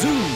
Zoom.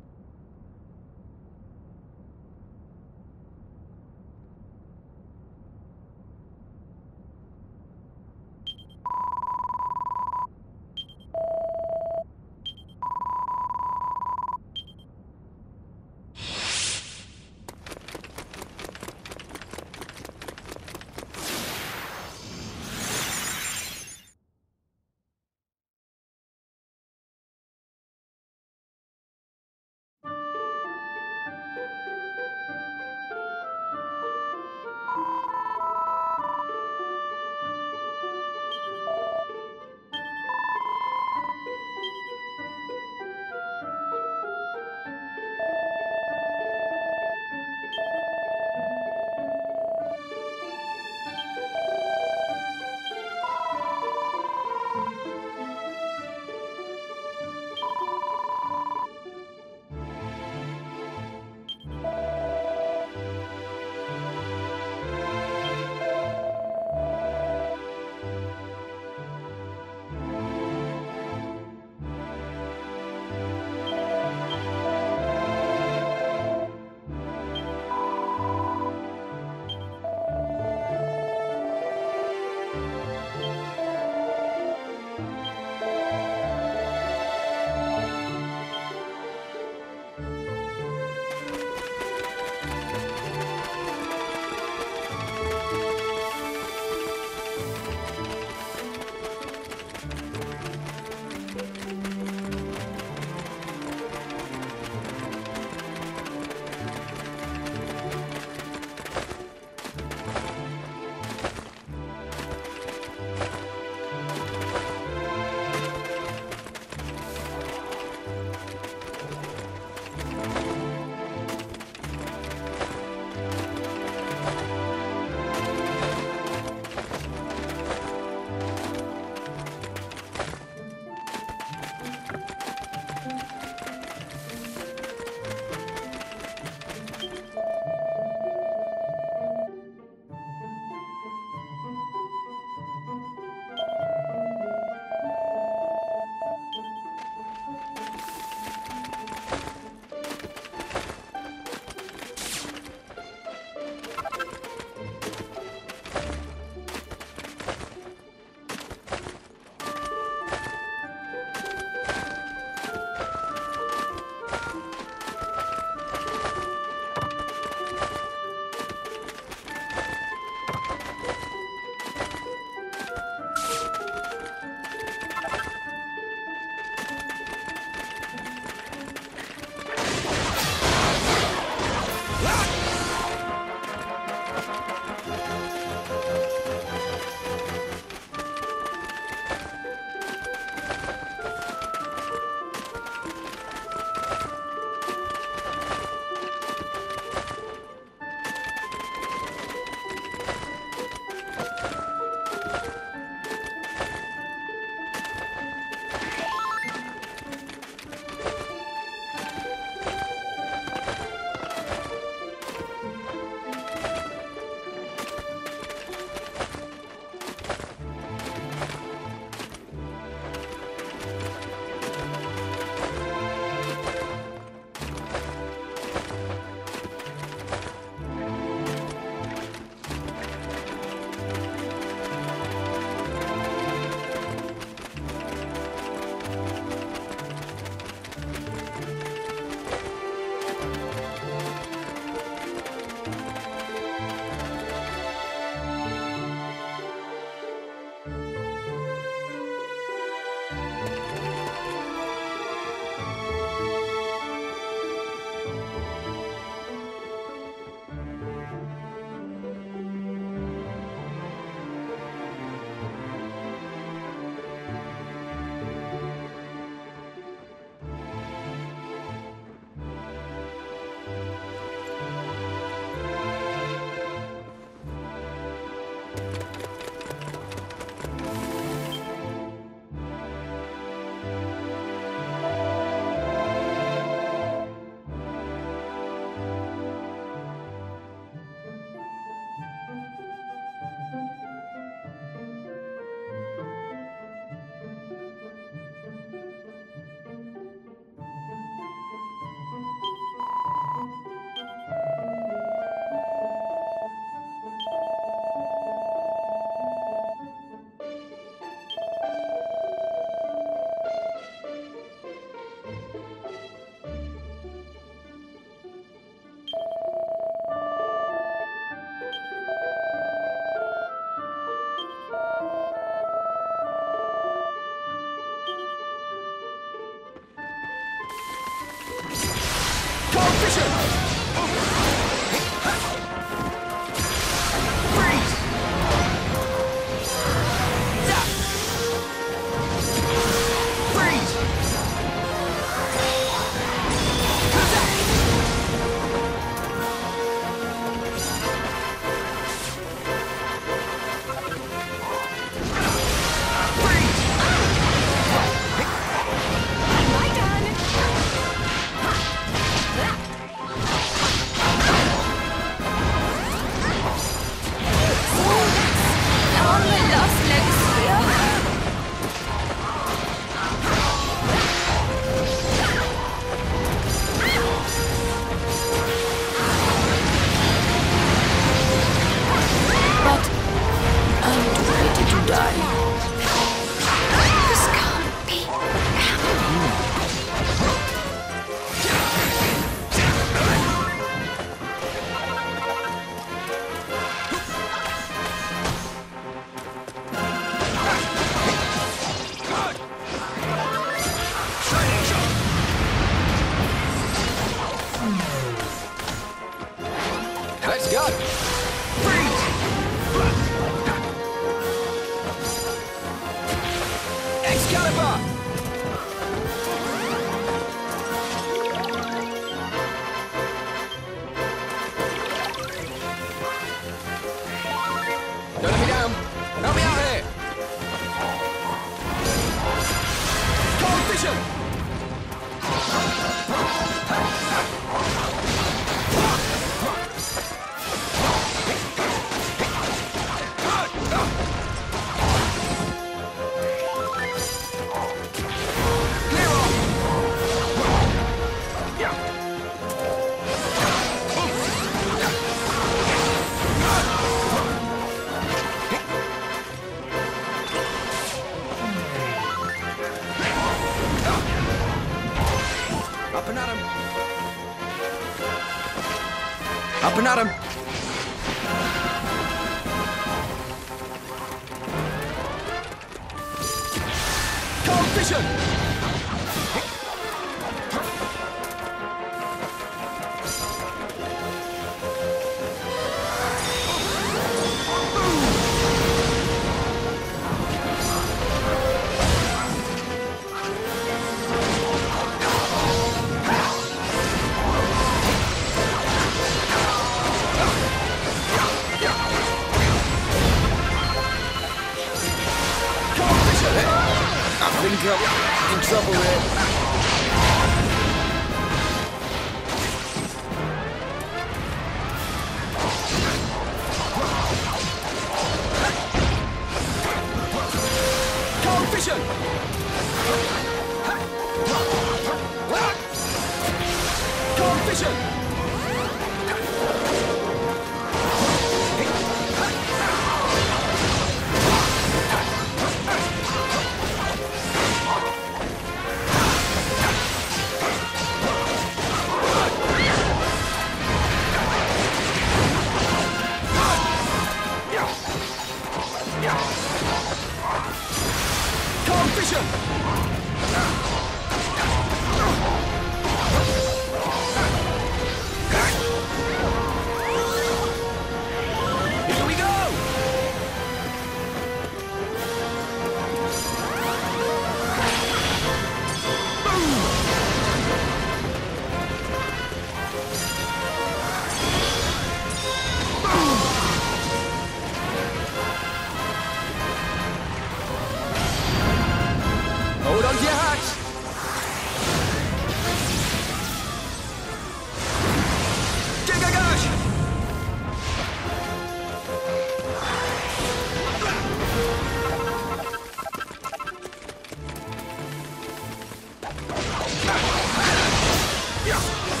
呀？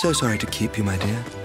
So sorry to keep you, my dear.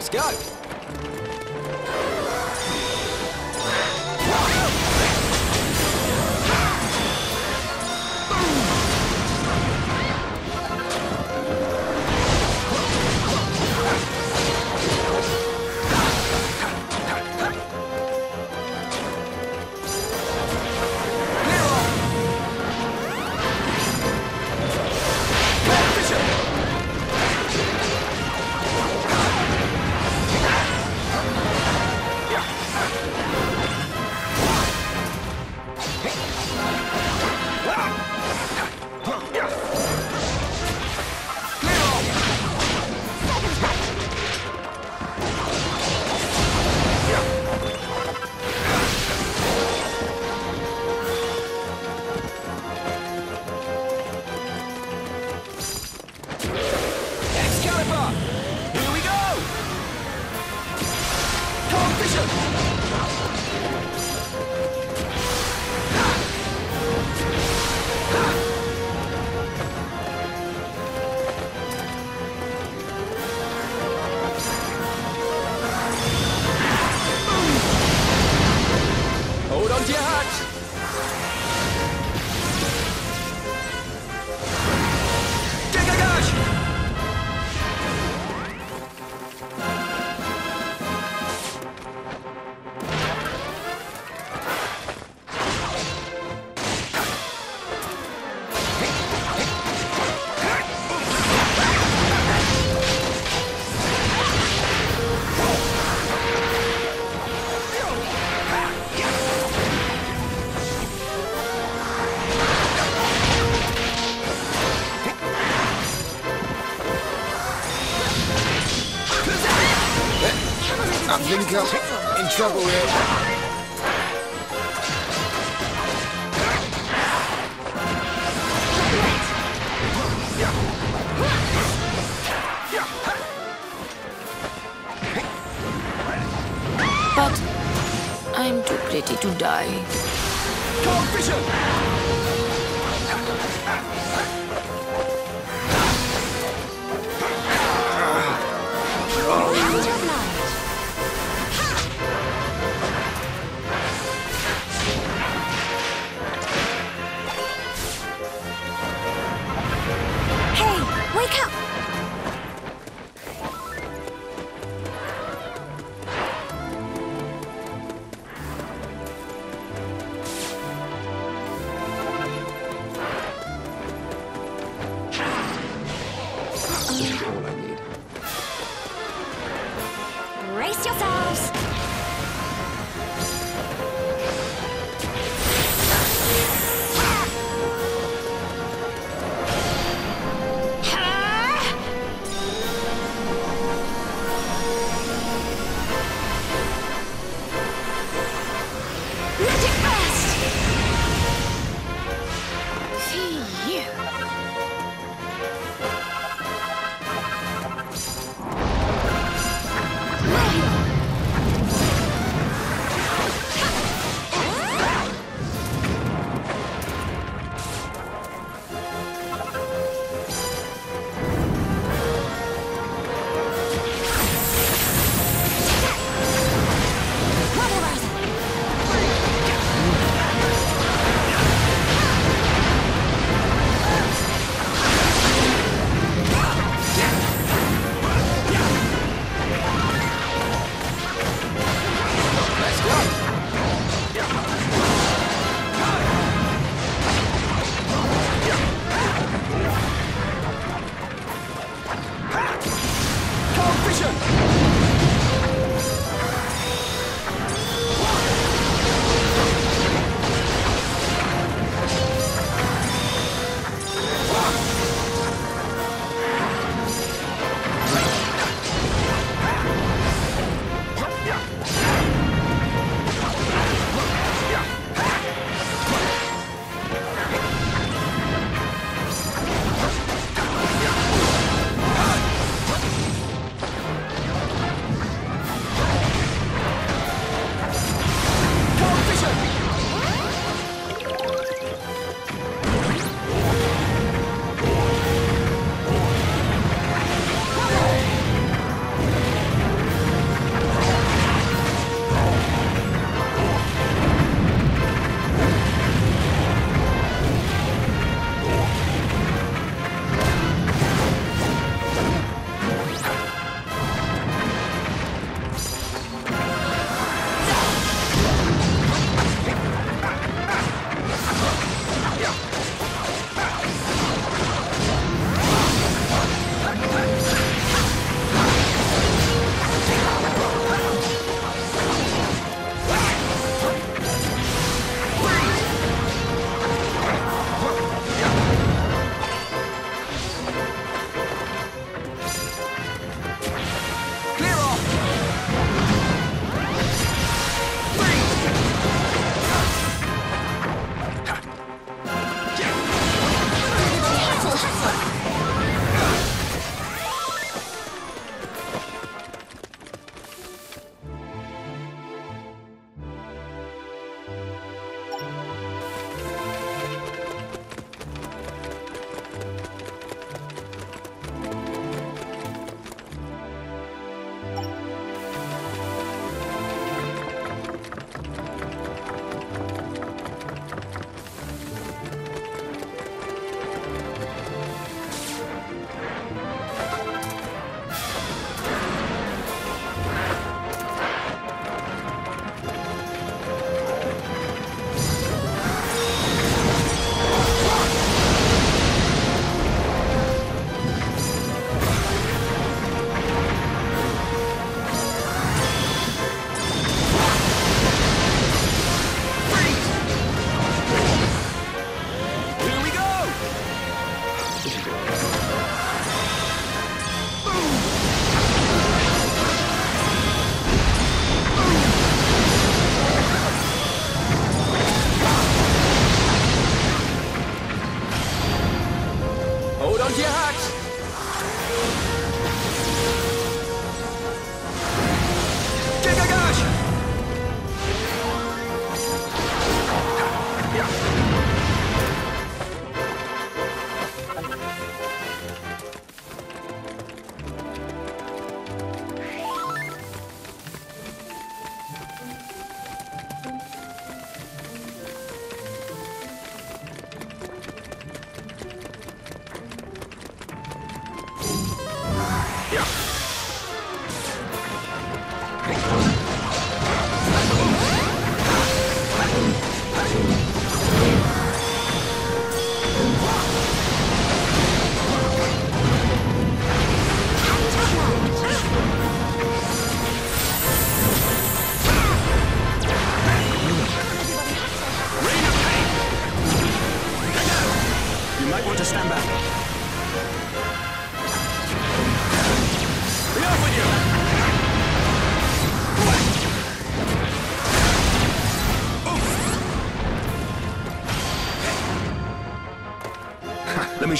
Let's go! ショッ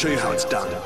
show you how it's done.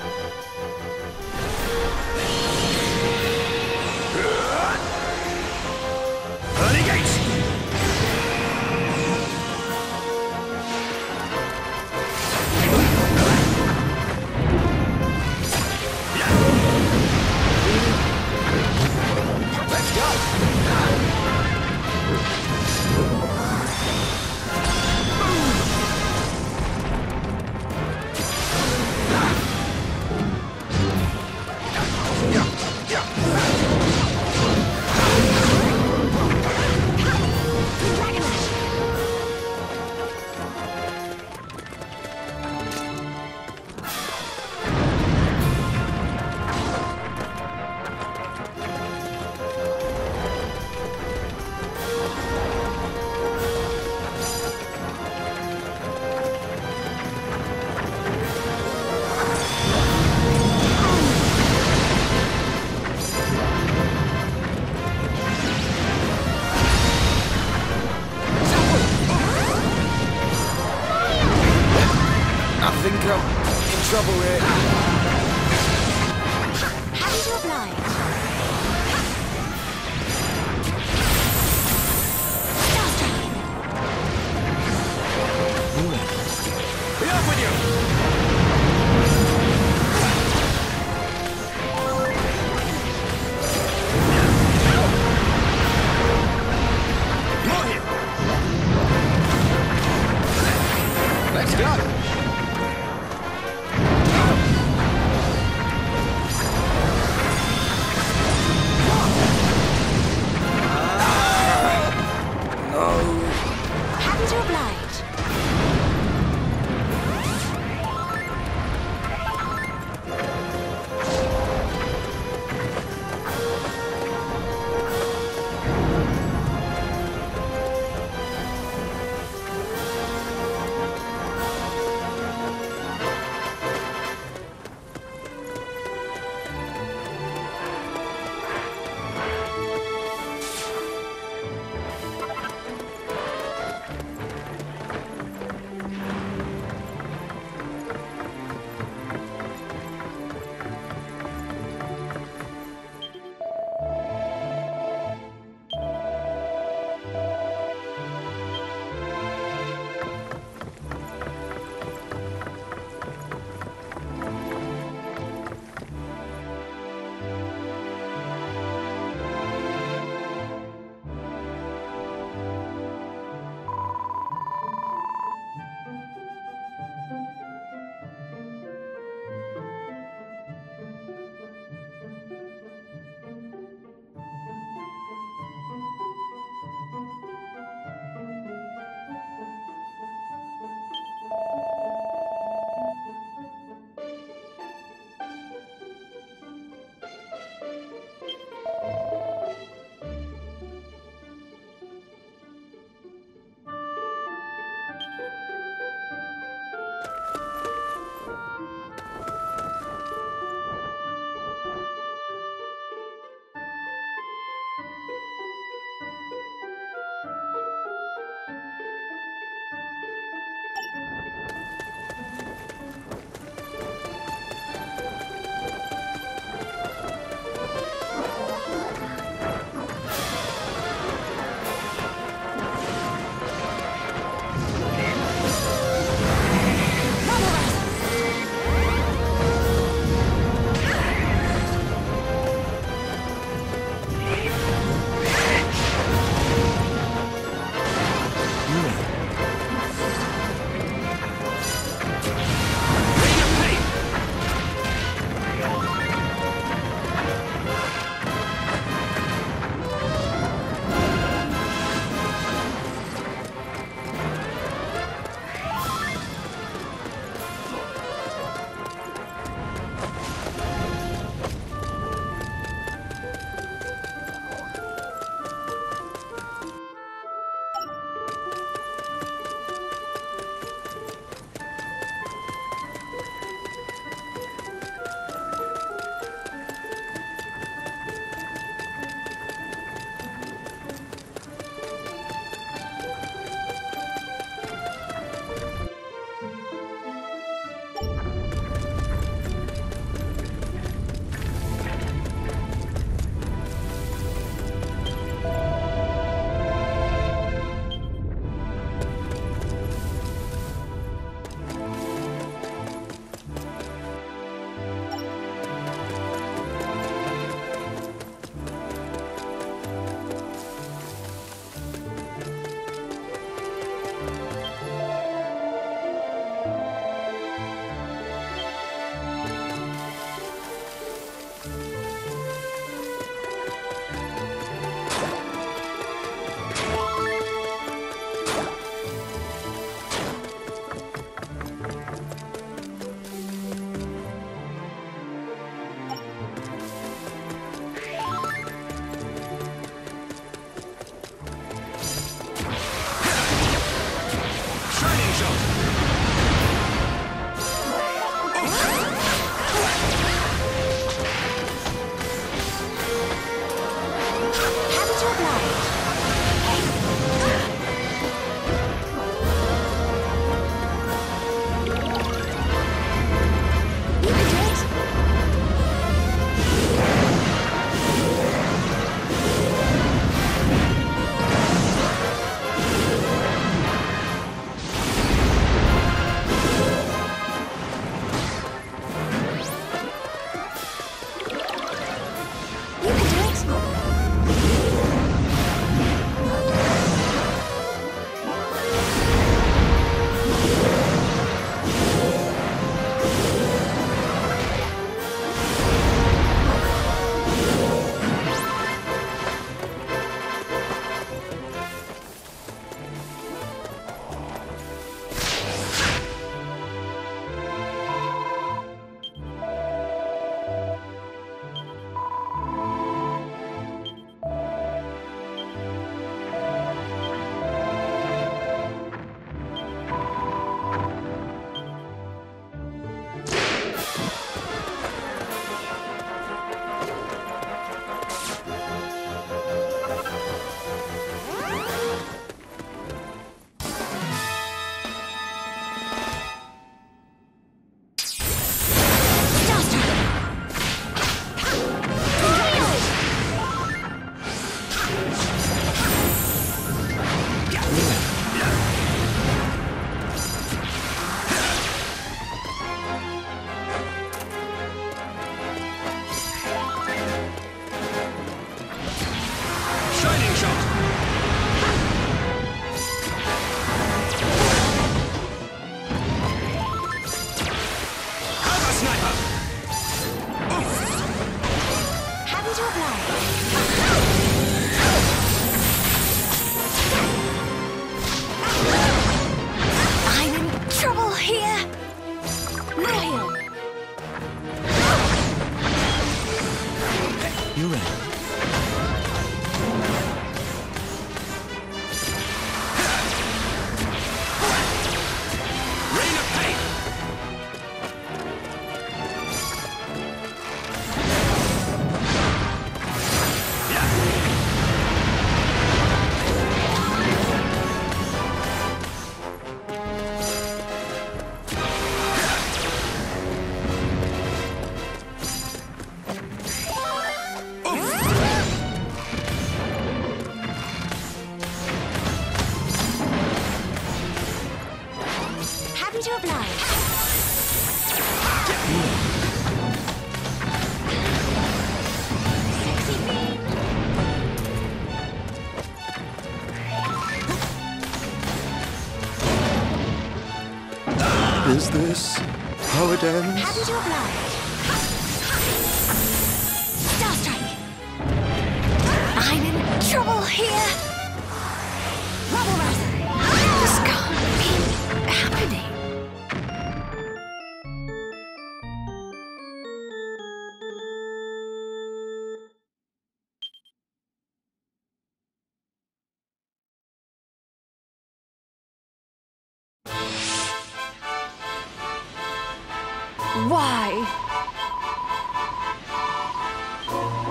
Why?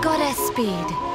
Goddess speed.